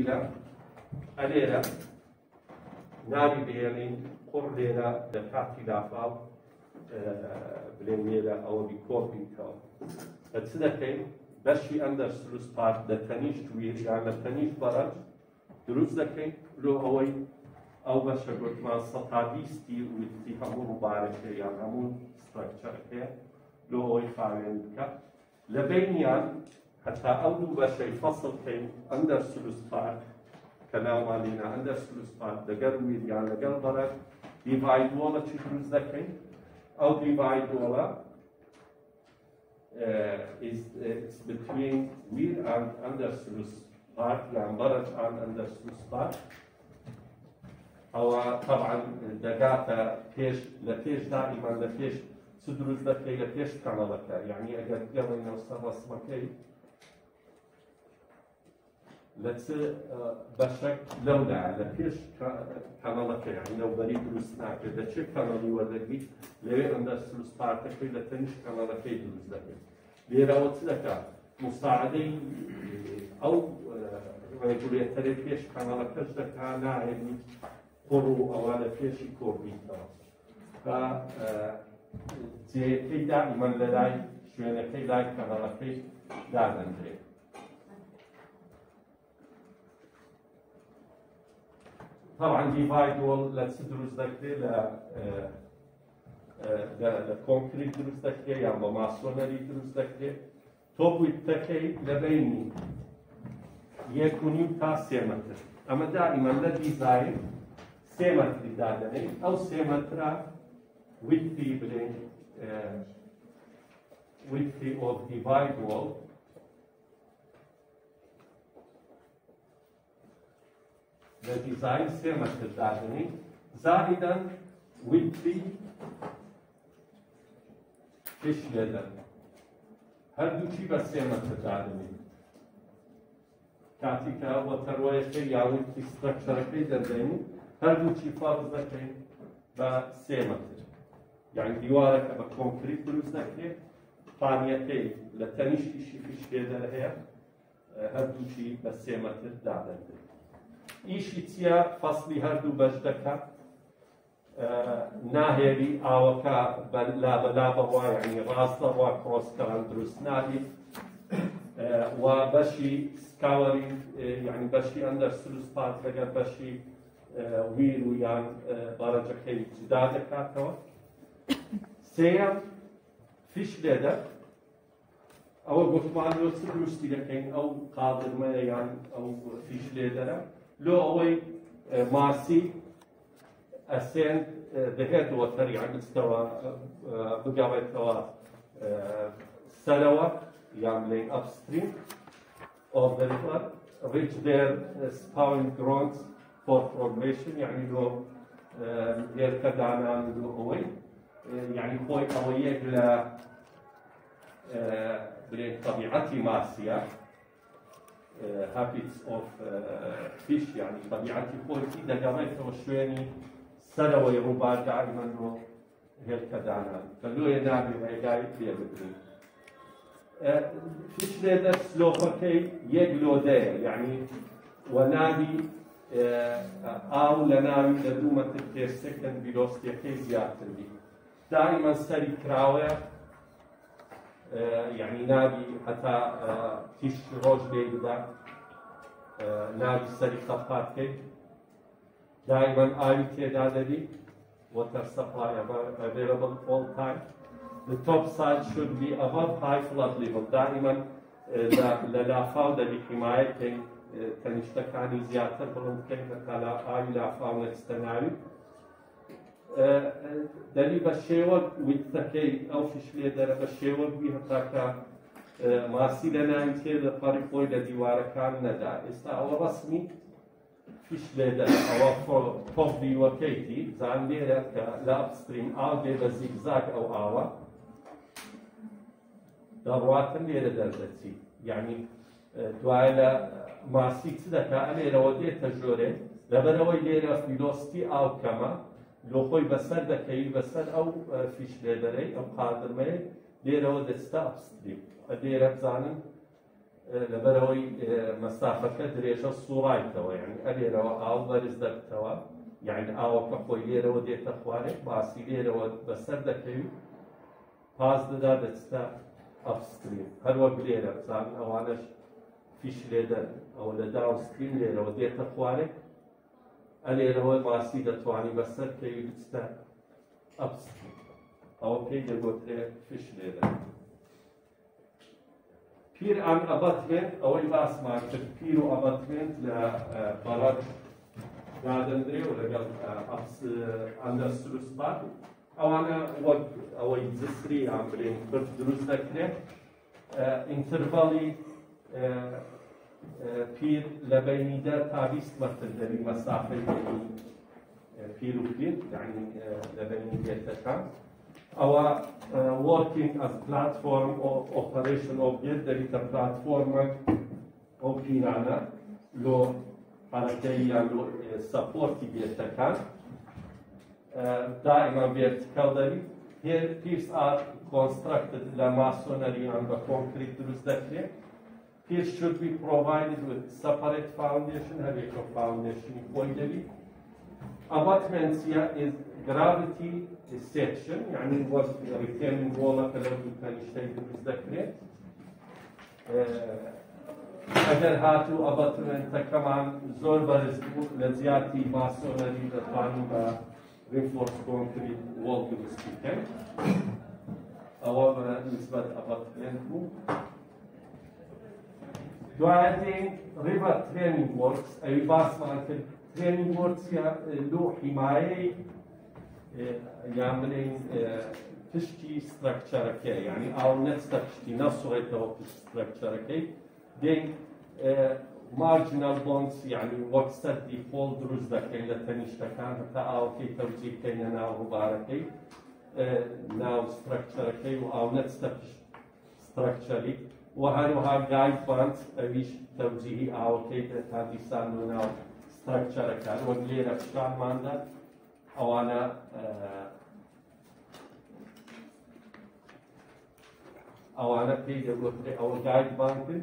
بگرە ئەلێرە ناوی بێنین قڕ لێرە لە تاتی دافااو بلێن لێرە ئەوە بی کۆپیتەوە بە چ دەکەین بەشی ئەم دە سروس پارت لە تەنیشت وێریان لە تەنیشت بەرەج دروست دەکەین لۆ ئەوەی ئەو بەشە گوتمان سەتاویستی وتی هەموو ڕووبارەکەیان هەموو سترکچەرەکەێ لۆ ئەوەی خاوێن بکە لە بینیان حتى ئەو بەشەی اندر سلوس دەرسلوستار دقر ئەم لقل دەگەر ویریان لەگەڵ بەڵەر دیڤایدۆڵە چی دروست دەکەین ئەو دیڤایدۆڵە بتوین ویر ئەم ئەم دەرسلوستار یان يعني ئەم ئەم دەرسلوستار ئەوە طبعاً دەگاتە پێش لە پێش دائیمان دائما پێش سدروز دروست دەکەی لە پێش يعني یعنی ئەگەر گەڵی نەوسەر ڕسمەکەی لە چ بەشێک لەودا لە پێش کەڵەکە لەوبەری دروست ناکرد لە چه کەڵەی وەدەبیت لەوێ ئەندە سوسپارتەکەی لە تەنیش کەڵەکەی دروست دەکرد لێرەوە چ دەکات مستعدەی ئەو ڕێگولێتەرێ پێش کەڵەکەش دەکا ناێنی قڕ و ئەوە لە پێشی کۆبییتەوە بە جێەکەی دائمەن لەلای شوێنەکەی لای کەڵەکەی دادەندرێت طبعا في فايتول لتسدروس دكتي لا لا كونكريت دروس دكتي يا ما ماسونري دروس دكتي توبو التكي لبيني يكوني تا سيمتر اما دائما لا ديزاين سيمتر دادني او سيمتر with the brain آه، uh, with the of the design semaskildātini, zāidan will be kişilerden. Her duçi ve semaskildātini. کاتی که با تروایشی یاوی استرکترکی دەردەین و هەردوو چیفا دەکەین بە سێمەتر یعنی دیوارەکە بە کۆنکری دروست نەکرێت پانیەکەی لە تەنیشتیشی پشتێدە هەیە هەردووچی بە سێمەتر دادەردێت ئیشی چییە فەصلی هەردوو بەش دەکات ناهێری ئاوەکە بەلا بەلا بەواینی ڕاستەوە کۆستەران دروست نابی و بەشی سکاوەری یعنی بەشی ئەندەر سروس پات لەگەر بەشی ویر و یان بەڕەجەکەی جدا دەکاتەوە سێم فیش لێدە ئەوە گفتمان وەچ دروستی دەکەین ئەو قادرمەیە یان ئەو فیش لێدەرە لو اوي آه، مارسي السين آه، ذهبت وسريع يعني مستوى آه، بقى مستوى سلوى يعملين يعني upstream of the river reach their spawning grounds for formation يعني لو يركض لو اوي يعني خوي قوية بلا بطبيعتي مارسيا هابیتس ئۆف فیش یعنی بەبیعەتی خۆی دەگەڕێتەوە شوێنی سەرەوەی ڕووبارگاری منۆ هێلکەدانان کە لۆیە نابێ ڕێگاری پێ بکرین فیش uh, لێدە سلۆخەکەی یەک لۆدەیە یعنی وەناوی uh, ئاو لە ناوی لە دوو مەتر پێستێکن بیرۆستیەکەی زیاتر بی دائما سەری کراوەیە آه، يعني نادي حتى تيش آه، روج بيدا آه، نادي سري خفاتك دائما آلي تدادري water supply available all time. The top side should be above high flood level. دائما للافاو لحماية كي تنشتكاني زيادة بلوم كي نتالا آي لافاو نتستناوي. دەلی بە شێوە ویتەکەی ئەو فش لێ دەرە بە شێوە بی هەتاکە ماسی لە ناوی تێ لە پەڕی خۆی لە دیوارەکان نەدا ئێستا ئەوە ڕسمی فش لێ ئەوە پۆڤیوەکەیتی زان لێرە کە لاپستریم ئاو دێ بە زیگزاک ئەو ئاوە دەڕاتن لێرە دەردەچی یعنی دوایە لە ماسی چ دەکە ئەلێرەوە دێتە ژۆرێ لەبەرەوەی لێرە فیلۆستی ئاو کەمە لۆ خۆی بەسەر دەکەوی بەسەر ئەو فیش لێدەرەی ئەو قادرمەیە لێرەوە دەستا ئەپستی دێرە بزانم لەبەرەوەی مەسافەکە درێژە سوڕایتەوە یعنی ئەلێرەوە ئاو بەرز دەبتەوە یعنی ئاوەکە خۆی لێرەوە دێتە خوارێک باسی لێرەوە بەسەر دەکەوی پاس دەدا دەستا ئەفسکرین هەروە لێرە بزان ئەوانش فیش لێدەر ئەو لە داوسکرین لێرەوە دێتە خوارێک ali rasti da twani basar kei bista upstream. Awa kei da gotre fish leda. پیر ئەم ئەبەتێت ئەوەی باسمان کرد پیر و ئەبەتێت لە بەڵەت دادەندرێ و لەگەڵ ئەندەستروسبات اه، اه، ئەوانە اه، وەک ئەوەی جسری ئەمبرێن برد دروست دەکرێت ئینترڤڵی پیر لە بینیدە تاویست وەتر دەبی مەسافەی پیر و پیر لە بینی دێتەکە ئەوە working as platform of operation of get دەبیتە پلتفۆرمەک ئەو پیرانە لۆ حرەکەی یان سەپۆرتی بێتەکان دائما vertical دەبی here peers are constructed لە ماسۆنەریان بە کۆنکریت دروست دەکرێت Here should be provided with separate foundation, her a foundation بگیری abutments here is gravity section يعني was retaining wall kadar yüklenişteydi bizde kre اگر هاتو abutment كمان زور برز لزياتي ماسونري لطانو reinforced concrete wall gibi speaker. Ama ben nisbet abutment do I attend river training works? I will pass my training works here. Do uh, Himaye uh, Yamlin Fishti uh, structure key, I our net structure, not so it of structure key. Then marginal bonds, I mean what's the default rules that can let any stakan at our key to see Kenya now who are now structure key, our net structure structure. و هەروەها گای فند ئەویش تەوجیهی ئاوەکەی لە تاندیستان و ناو سترکچەرەکان وەک لێرە شانماندا ئەوانە ئەوانە پێی دەگوترێ ئەوە گایت بانکن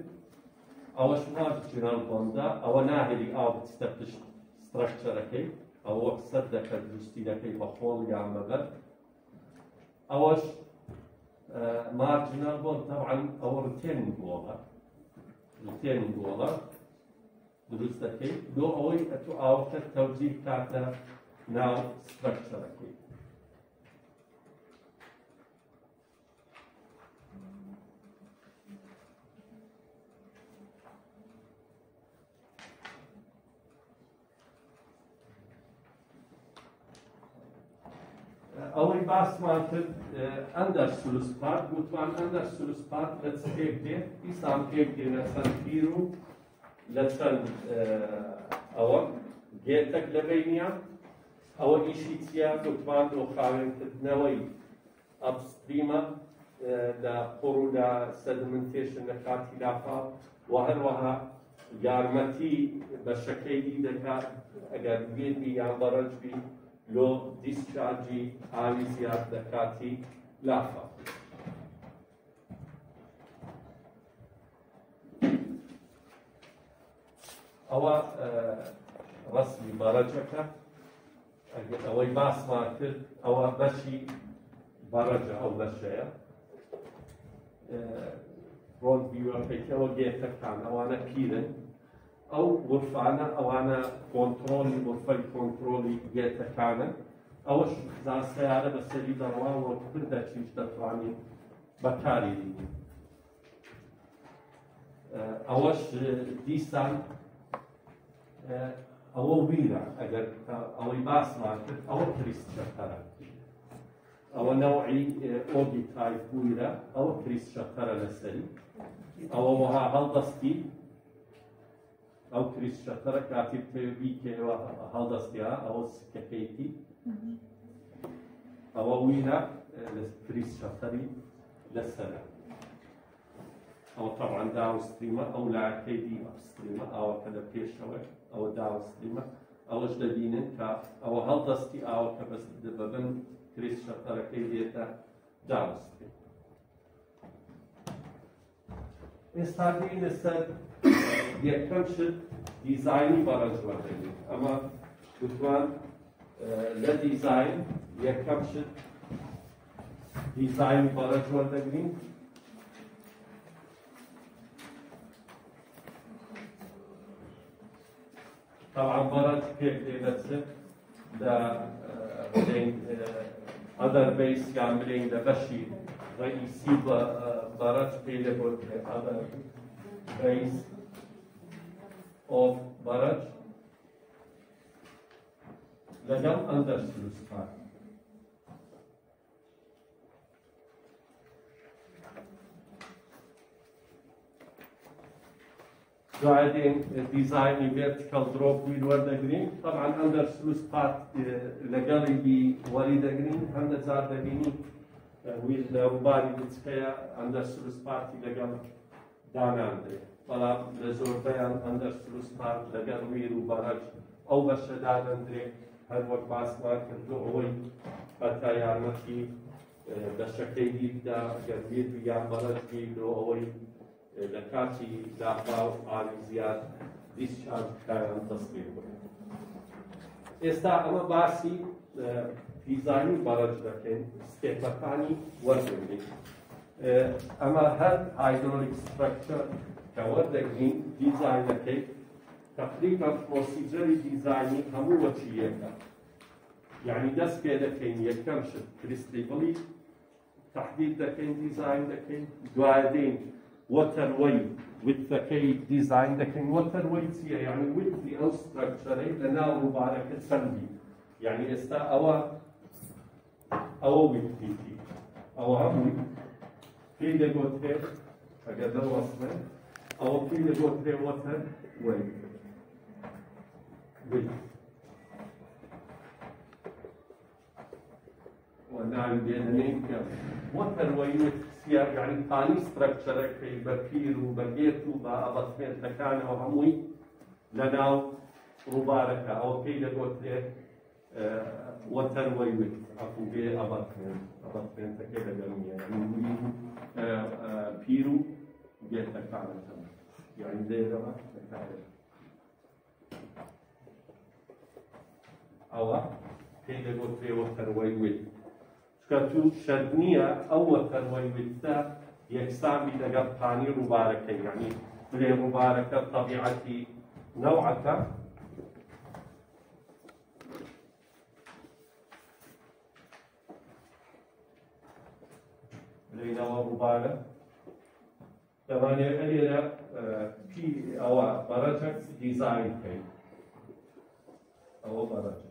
ئەوەش ماچنال بۆندا ئەوە ناهێری ئاو بچتە پشت سترەکچەرەکەی ئەوە سەر دەکە دروستی دەکەی بە خۆڵ یان بەبەر ئەوەش مارجنال بوند طبعا هو ريتيرنينج وولر ريتيرنينج وولر دروس دكي دو اوي اتو اوت توجيه تاعتا ناو ستراكشر كي باسمان کرد ئەندەر سولوسپات گوتوان ئەندەر سولوسپات لە چ پێک دێ ئیسان پێک دێ لە چەند بیر و لە چەند ئەوە گێتەک لەبینە ئەوە ئیشی چیا گوتوان دۆخاوێنکردنەوەی ئەپستریمە لە پڕ و لە سەدمنتێشن لە کاتی لافا و هەروەها یارمەتی بە شەکەی دەکات ئەگەر بێبی یان بەڕەنجبی لۆ دیسچارجی ئاوی زیاد دەکاتی لافە. ئەوە ڕسمی مەرەجەکە ئەوەی باسمان کرد ئەوە بەشی بەڕەجە ئەو بەشەیە ڕۆن بیوەپێکەوە گێتەکان ئەوانە پیرن ئەو گرفانە ئەوانە کۆنتترۆلی گفەی کۆنتترۆلی گێتەکانە ئەوەش هزار سیارە بە سەری دەڕوانەوە کردە چیش دەتوانین بەکاری دینی ئەوەش دیسان ئەوە ویرە ئەگەر ئەوەی باسمان کرد ئەوە کریسچەتەرە ئەوە نەوعی ئۆبی تایپویرە ئەوە کریسچەتەرە لەسەری ئەوە وەها هەڵدەستی ئەو کریسشەتەرە کاتی پێوی کێوە هەڵدەستیا ئەوە سکەپێتی ئەوە وینە کریسشەتەری لەسرە ئەو تەڕان داوستریمە ئەو لاکەی دی ئەپستریمە ئاوەکە لە پێشەوە ئەوە داوستریمە ئەوەش دەبینن کە ئەوە هەڵدەستی ئاوەکە بەست دەبن کریسشەتەرەکەی دێتە داوستری ئێستا بینە سەر jak tam się designu barajlateli. Ama kutman le design jak tam się design barajlateli. طبعا برد كيف نفسه ده other base gambling ده بشي رئيسي برد في other base of barrage لجم under sluice بعدين ديزاين فيرتيكال دروب ويل ورده جرين طبعا اندر سلوس بارت لقالي بوريدا جرين هند زاردا بيني ويل وباري بتسكيا اندر سلوس بارت لقالي دانا اندري بەڵام لە زۆربەیان ئەندەر سروسپار لەگەر ویر و بەرەج ئەو بەشەدا دەندرێت هەر وەک باسمان کردو ئەوەی بەتا یارمەتی دەشەکەی دیدا گەرمیر و یان بەرەج بیگرۆ ئەوەی لە کاتی داخوا و ئاوی زیاد دیسچارج کاران تەسبیر بکەن ئێستا ئەمە باسی پیزانی بەرەج دەکەین سکێتەکانی وەرگێت ئەمە هەر هایدۆلیک سترکچەر کەوەندە گرین دیزینەکەی تقریبا پرۆسیجەری دیزانی هەموو وەچیەکە یعنی دەست پێ دەکەین یەکەم شت کریسلیبڵی تحدید دەکەین دیزین دەکەین دوایدەین وەتەروەی وتەکەی وي دەکەین يعني ويت یعنی وتی لنا مباركة لە يعني استا اوا اوا ويت ئەوە تي اوا ئەوە هەمووی پێی دەگوت هێ اقدر وصله Our previous was there was a wave. Wave. ونعم بأنني وتر ويوت سيار يعني ثاني ستراكشر كي بكير وبقيت وبأبصمين تكان وهموي لناو ربارك أو كي لقوت وتر ويوت أكو بي أبصمين أبصمين تكيد يعني پیرو بیت تکانه يعني زي طبعا our table tray waterway width. چکە تو شەر نییە ئەو وەتەرەوەی وتە یەکسامی لەگەڵ پانی ڕووبارەکەی یعنی بلێ ڕووبارەکە تەبیعەتی نەوعەتە لەینەوە ڕووبارە دەوانێت ئەلێرە ئەوە بەڕەچەک دیزای بکەین ئەوە بەڕەچ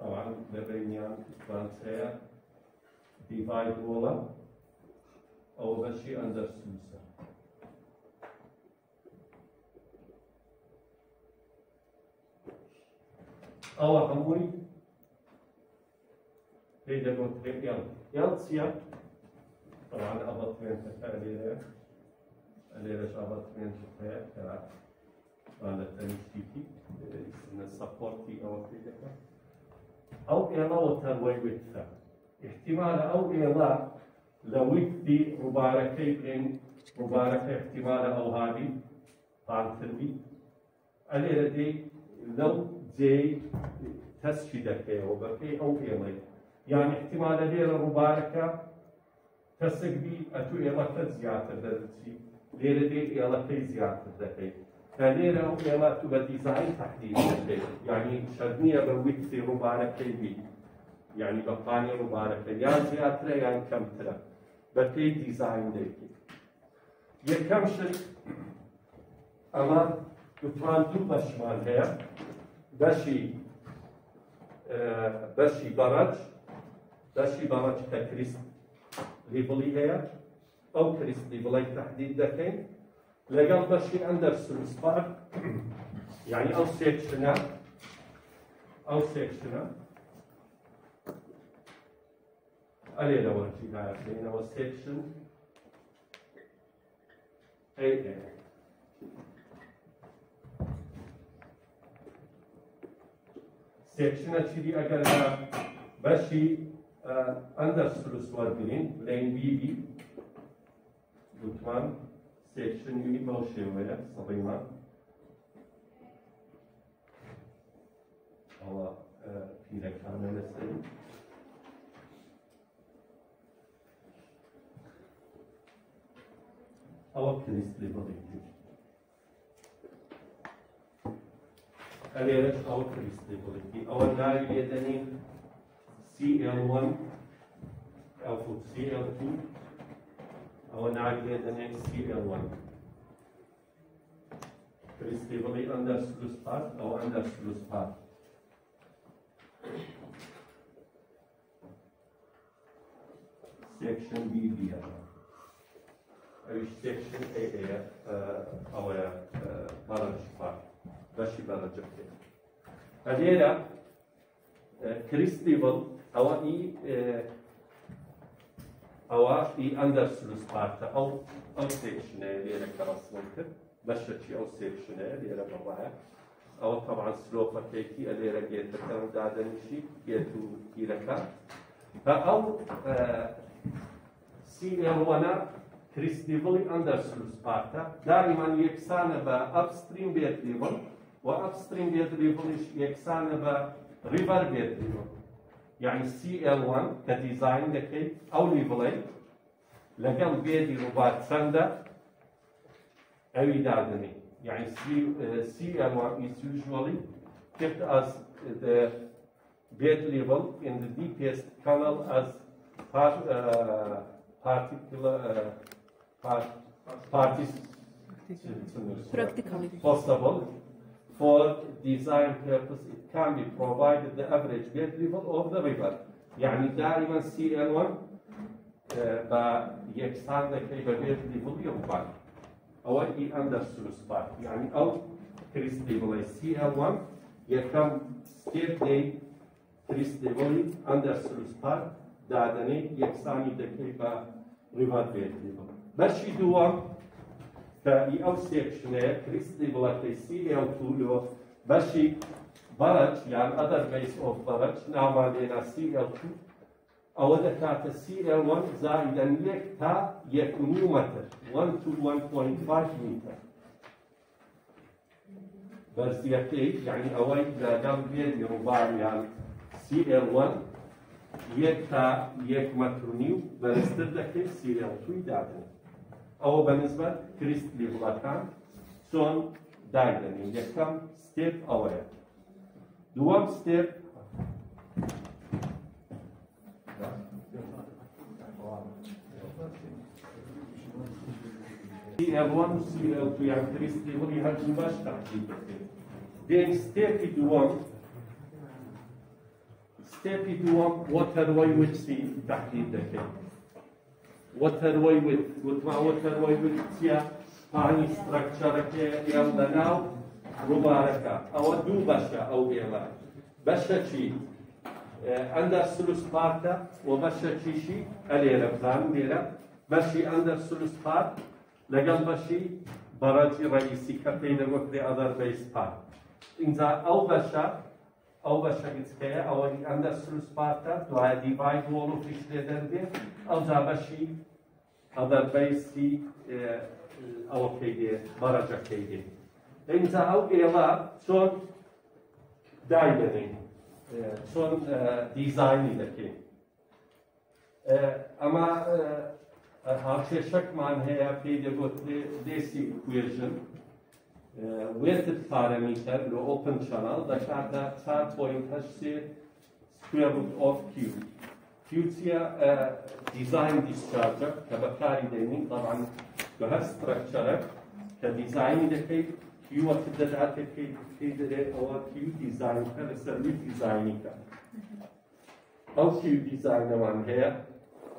ئەوان دەبینیان فەرەنسەیە دیڤای وڵە ئەوە بەشی ئەندەرسوسە ئەوە هەمووی پێی دەگوت هێڵ هێڵ چییە؟ طبعا هبط من الشفاء الليلة الليلة هبط من الشفاء قال تنسيتي سبورتي أو أو إلا وتروي وتسا احتمال أو إلا لويتي مباركي إن مباركة احتمال أو هذه طانسلبي الليلة دي لو جي تسفيدك بكي أو إلا يعني احتمال ليلة مباركة کەسێک بی ئەتو ئێڵەکە زیاتر دەچی لێرە دێ ئێڵەکەی زیاتر دەکەیت کە لێرە ئەو ئێڵە تو بە دیزای تحدید دەکەیت یعنی شەرنیە بە ویکسی ڕووبارەکەی بی یعنی بە قانی ڕووبارەکە یان زیاترە یان کەمترە بە پێی دیزاین دەیکیت یەکەم شت ئەمە وتوان دوو بەشمان هەیە بەشی بەشی بەڕەج بەشی بەڕەج تەکریست لیبلی هیا او کریس لیبلی تحديد دکن لگل باشی اندر سرسپار یعنی يعني او سیکشنا او سیکشنا علی دوار چی دار سین او سیکشن ای ای سیکشنا چی دی اگر var ee, Andersflussmarginin rengi Gutmann seçtin ünü Bolşevoya sabıyma ama fiilekane mesele ama prinsli balıktır. Eğer ama prinsli balıktır. Ama naliyedeni CL1, L2, CL2. I will now get the next CL1. Very stably under sluice path or under sluice path. Section B here. Which section A uh, our uh, balance part. Başı balance. Kadera, uh, Chris Stevel ئەوە ئی ئەوە ئی ئەندەر سلوس پارتە ئەو ئەو سێکشنەیە لێرە کە ڕسمم کرد بەشەکی ئەو سێکشنەیە لێرە بەڕایە ئەوە تەوان سلۆپەکێکی ئەلێرە گێتەکە دادەنیشی گێت و گیرەکە بە ئەو سیلێڕوانە کریسلیڤڵی ئەندەر سلوس پارتە داریمان یەکسانە بە ئەپستریم بێت لیڤڵ و ئەپستریم بێت لیڤڵیش یەکسانە بە ریڤەر بێت لیڤڵ يعني design ال 1 كديزاين لكي او ليفلين لەگەڵ بێدی ڕووبات چەندە ئەوی دادنی is usually kept as the bed level in the deepest canal as part, uh, particular uh, part, parties practically possible for design purpose it can be provided the average bed level of the river يعني دائما CL1 يكسر the capability level يقبل أو he understood spot يعني أو crystal CL1 يكم state day crystal understood spot دادني يكسر the capability river grade level بس شو دوام کە ئەو سێکشنێ کریستی وڵەتی سیلیا و تولۆ بەشی بەرەج یان ئەدەر بیس ئۆف بەرەج ناوانێنا سیلیا و ئەوە دەکاتە سیرە وەن زایدەن یەک تا یەکمی مەتر وەن تو 1.5 میتر بەرزیەکەی یعنی ئەوەی لەگەڵ بێنی ڕووباریان سیL1 یەک تا یەک مەترونی و بەرزتر دەکەی سیرە توی دادنێت organisme kristli bulatan son derdenin yakam step avaya. Duam step CL1, CL2, yani kristli bu yakın başta Then step it one. Step it one. What are the way which see back in the head? waterway width, with waterway width here, أعني structure كي يمدناو مباركة أو دو بشا أو إيمان بشا شي عندها الثلث بارتا وبشا شي شي أليلة بزان ليلة بشي عندها الثلث بارت لقل بشي براجي رئيسي كبين وكري أذر بيس بارت إنزا أو بشا Aubaşamitskaya, Avani Anderson Sparta, Duhadi Baydoğlu fişlederdi. Avzabaşı Azerbaysi Avokeydi, Baracakeydi. Enta av ela son daimeni, son dizayn ideki. Ama havşeşek man heya peyde gotli desi kuyajın. Uh, wasted parameter لو open channel ذكرت start point هشي square root of q فيوتيا ديزاين ديسشارجر كبكاري ديني طبعا بهر ستراكشر كديزاين دكي كيو وكدا دعات كي كي دري او كيو ديزاين كان سلوي ديزايني كان او كيو ديزاين نوان هي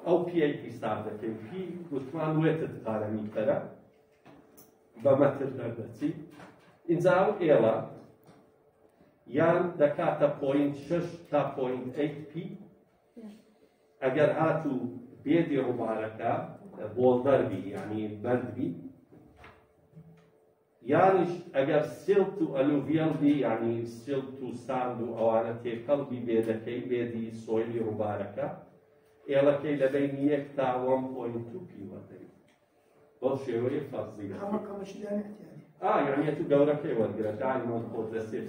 او بي اي حساب دكي في وثمان ويتد قارمي بە مەتر دەردەچی اینجا و ئێوە یان دەکاتە پوین شش تا پوین پی ئەگەر هات و بێدی ڕووبارەکە بۆ بەربی یعنی بەردبی یانش ئەگەر سلت و ئەلوڤێڵبی یعنی سلت و ساند و ئەوانە تێکەڵبی بێدەکەی بێدی سۆیلی ڕووبارەکە ئێڵەکەی لەبین یەک تا 1.2 پیوەدەی بەو شێوەیە فەرزی ئەمە کەمەشیدان احتیاجی ئا آه، یعنی تو گەورەکەی وەرگرە تعلیمەوە خۆت لە سێ